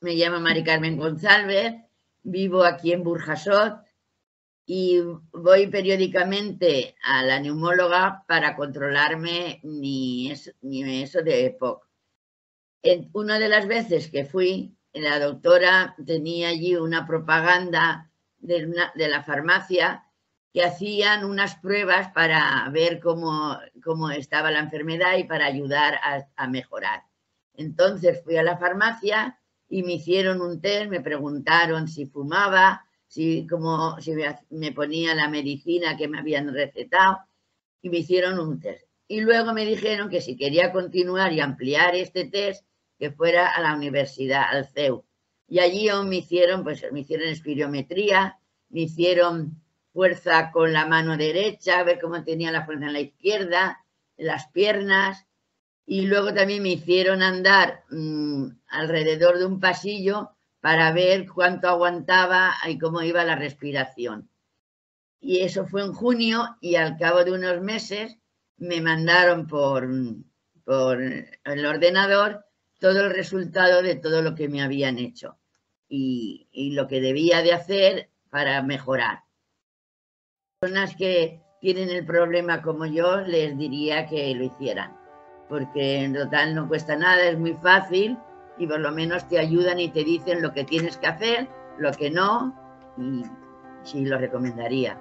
me llamo Mari Carmen González, vivo aquí en Burjasot y voy periódicamente a la neumóloga para controlarme ni eso, ni eso de EPOC. En una de las veces que fui, la doctora tenía allí una propaganda de, la farmacia que hacían unas pruebas para ver cómo, cómo estaba la enfermedad y para ayudar a, a mejorar. Entonces fui a la farmacia y me hicieron un test, me preguntaron si fumaba, si, como, si me ponía la medicina que me habían recetado y me hicieron un test. Y luego me dijeron que si quería continuar y ampliar este test, que fuera a la universidad, al CEU. Y allí me hicieron, pues me hicieron espirometría, me hicieron fuerza con la mano derecha, ver cómo tenía la fuerza en la izquierda, las piernas, y luego también me hicieron andar mm, alrededor de un pasillo para ver cuánto aguantaba y cómo iba la respiración. Y eso fue en junio y al cabo de unos meses me mandaron por, por el ordenador todo el resultado de todo lo que me habían hecho y, y lo que debía de hacer para mejorar. Personas que tienen el problema como yo les diría que lo hicieran porque en total no cuesta nada, es muy fácil y por lo menos te ayudan y te dicen lo que tienes que hacer, lo que no, y sí lo recomendaría.